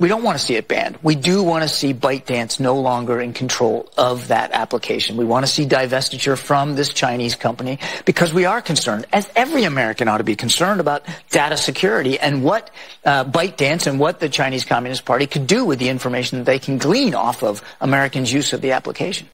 we don't want to see it banned. We do want to see ByteDance no longer in control of that application. We want to see divestiture from this Chinese company because we are concerned, as every American ought to be concerned about data security and what uh, ByteDance and what the Chinese Communist Party could do with the information that they can glean off of Americans' use of the application.